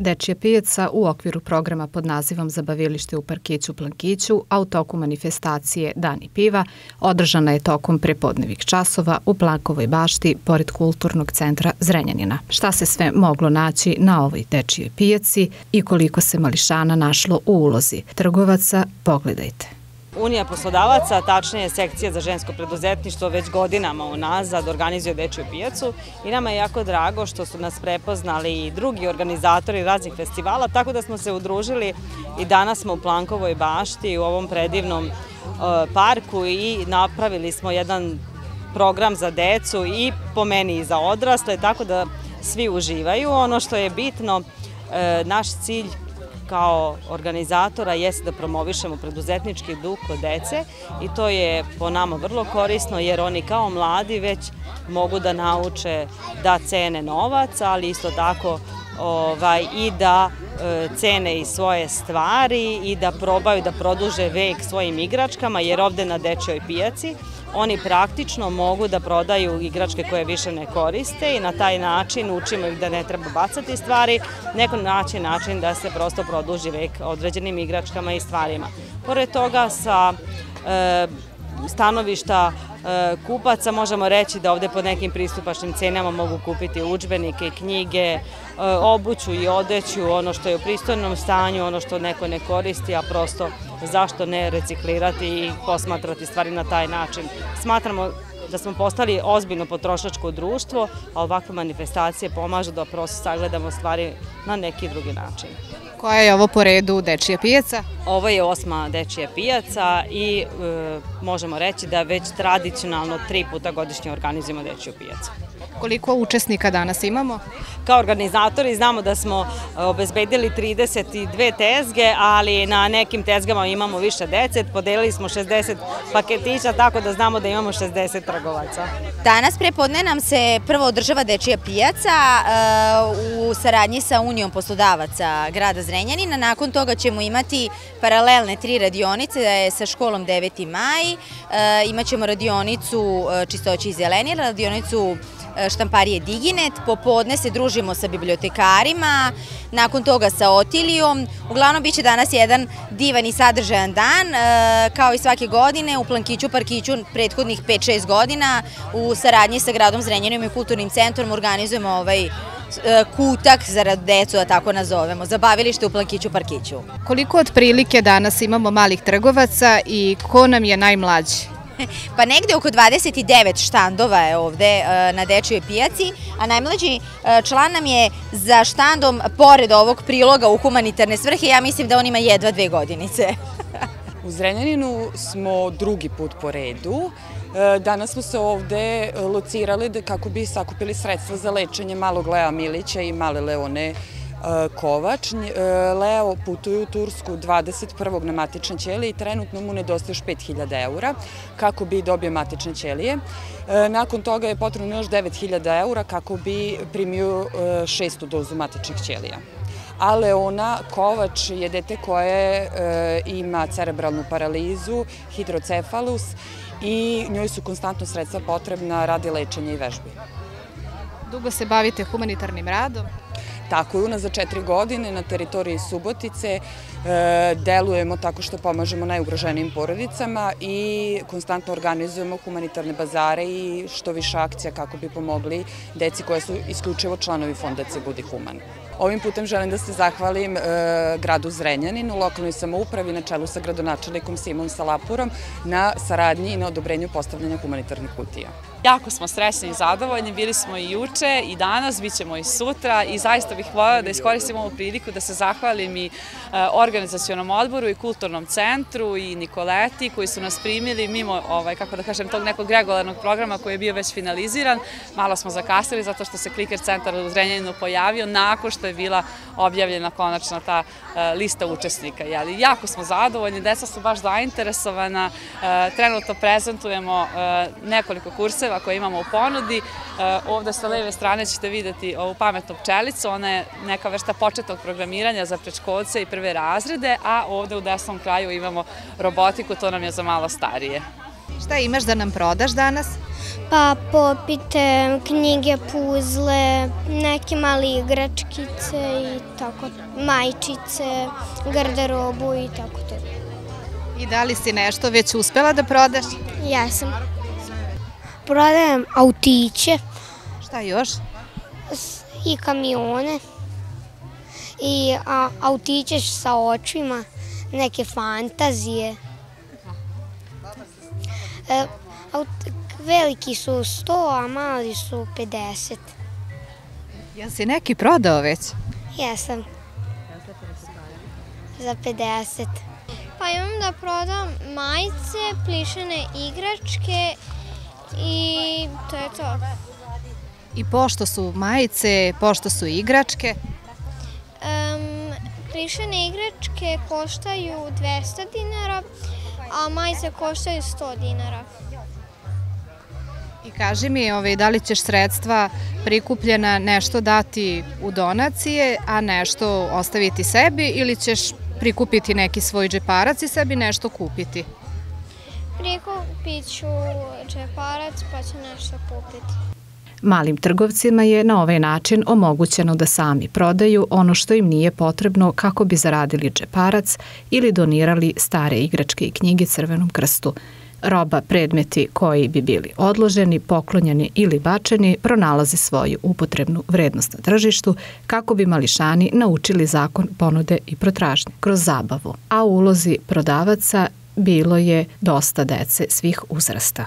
Dečija pijaca u okviru programa pod nazivom Zabavilište u parkiću Plankiću, a u toku manifestacije Dani piva održana je tokom prepodnevih časova u Plankovoj bašti pored kulturnog centra Zrenjanina. Šta se sve moglo naći na ovoj dečijoj pijaci i koliko se mališana našlo u ulozi trgovaca, pogledajte. Unija poslodavaca, tačnije sekcija za žensko preduzetništvo, već godinama unazad organizuje dečju pijacu i nama je jako drago što su nas prepoznali i drugi organizatori raznih festivala, tako da smo se udružili i danas smo u Plankovoj bašti u ovom predivnom e, parku i napravili smo jedan program za decu i po meni i za odrasle, tako da svi uživaju. Ono što je bitno, e, naš cilj kao organizatora jeste da promovišemo preduzetnički duh kod dece i to je po nama vrlo korisno jer oni kao mladi već mogu da nauče da cene novac, ali isto tako ovaj, i da e, cene i svoje stvari i da probaju da produže vek svojim igračkama, jer ovde na dečjoj pijaci oni praktično mogu da prodaju igračke koje više ne koriste i na taj način učimo ih da ne treba bacati stvari, neko naći način da se prosto produži vek određenim igračkama i stvarima. Pored toga sa e, stanovišta e, kupaca možemo reći da ovde po nekim pristupačnim cenama mogu kupiti učbenike, knjige, e, obuću i odeću, ono što je u pristojnom stanju, ono što neko ne koristi, a prosto zašto ne reciklirati i posmatrati stvari na taj način. Smatramo da smo postali ozbiljno potrošačko društvo, a ovakve manifestacije pomažu da prosto sagledamo stvari na neki drugi način. Koja je ovo po redu dečija pijaca? Ovo je osma dečija pijaca i e, možemo reći da već tradicionalno tri puta godišnje organizujemo dečiju pijacu. Koliko učesnika danas imamo? Kao organizatori znamo da smo e, obezbedili 32 tezge, ali na nekim tezgama imamo više dece. Podelili smo 60 paketića, tako da znamo da imamo 60 trgovaca. Danas prepodne nam se prvo održava dečija pijaca e, u saradnji sa Unijom poslodavaca grada Zrenjanina. Nakon toga ćemo imati paralelne tri radionice e, sa školom 9. maj. Imaćemo radionicu čistoće i zelenje, radionicu E, štamparije Diginet, popodne se družimo sa bibliotekarima, nakon toga sa Otilijom. Uglavnom, biće danas jedan divan i sadržajan dan, e, kao i svake godine u Plankiću Parkiću prethodnih 5-6 godina u saradnji sa gradom Zrenjanom i kulturnim centrom organizujemo ovaj e, kutak za decu, da tako nazovemo, zabavilište u Plankiću Parkiću. Koliko otprilike danas imamo malih trgovaca i ko nam je najmlađi? pa negde oko 29 štandova je ovde e, na Dečijoj pijaci, a najmlađi e, član nam je za štandom, pored ovog priloga u humanitarne svrhe, ja mislim da on ima jedva dve godinice. U Zrenjaninu smo drugi put po redu. E, danas smo se ovde locirali kako bi sakupili sredstva za lečenje malog Lea Milića i male Leone Kovač. E, Leo putuje u Tursku 21. na matične ćelije i trenutno mu nedostaje još 5000 eura kako bi dobio matične ćelije. E, nakon toga je potrebno još 9000 eura kako bi primio e, šestu dozu matičnih ćelija a Leona Kovač je dete koje ima cerebralnu paralizu, hidrocefalus i njoj su konstantno sredstva potrebna radi lečenja i vežbi. Dugo se bavite humanitarnim radom? Tako je za četiri godine na teritoriji Subotice e, delujemo tako što pomažemo najugroženijim porodicama i konstantno organizujemo humanitarne bazare i što više akcija kako bi pomogli deci koje su isključivo članovi fondacije Budi Human. Ovim putem želim da se zahvalim e, gradu Zrenjaninu, lokalnoj samoupravi na čelu sa gradonačelnikom Simom Salapurom na saradnji i na odobrenju postavljanja humanitarnih kutija. Jako smo srećni i zadovoljni, bili smo i juče i danas, bit ćemo i sutra i zaista bih voljela da iskoristim ovu priliku da se zahvalim i e, organizacijonom odboru i kulturnom centru i Nikoleti koji su nas primili mimo, ovaj, kako da kažem, tog nekog regularnog programa koji je bio već finaliziran. Malo smo zakasili zato što se Kliker centar u Zrenjaninu pojavio nakon što bila objavljena konačno ta e, lista učesnika. Jako smo zadovoljni, deca su baš zainteresovana, e, trenutno prezentujemo nekoliko kurseva koje imamo u ponudi. E, ovde sa leve strane ćete videti ovu pametnu pčelicu, ona je neka vrsta početnog programiranja za prečkolce i prve razrede, a ovde u desnom kraju imamo robotiku, to nam je za malo starije. Šta imaš da nam prodaš danas? Pa popite, knjige, puzle, neke mali igračkice i tako, majčice, garderobu i tako to. I da li si nešto već uspela da prodaš? Jesam. Prodajem autiće Šta još? i kamione i a, autiće sa očima, neke fantazije. E, aut, veliki su 100, a mali su 50. Jel si neki prodao već? Jesam. Za 50. Pa imam da prodam majice, plišane igračke i to je to. I pošto su majice, pošto su igračke, Um, plišane igračke koštaju 200 dinara, a majice koštaju 100 dinara. I kaži mi, ovaj, da li ćeš sredstva prikupljena nešto dati u donacije, a nešto ostaviti sebi ili ćeš prikupiti neki svoj džeparac i sebi nešto kupiti? Prikupit ću džeparac pa ću nešto kupiti. Malim trgovcima je na ovaj način omogućeno da sami prodaju ono što im nije potrebno kako bi zaradili džeparac ili donirali stare igračke i knjige Crvenom krstu. Roba, predmeti koji bi bili odloženi, poklonjeni ili bačeni pronalaze svoju upotrebnu vrednost na tržištu kako bi mališani naučili zakon ponude i protražnje kroz zabavu. A u ulozi prodavaca bilo je dosta dece svih uzrasta.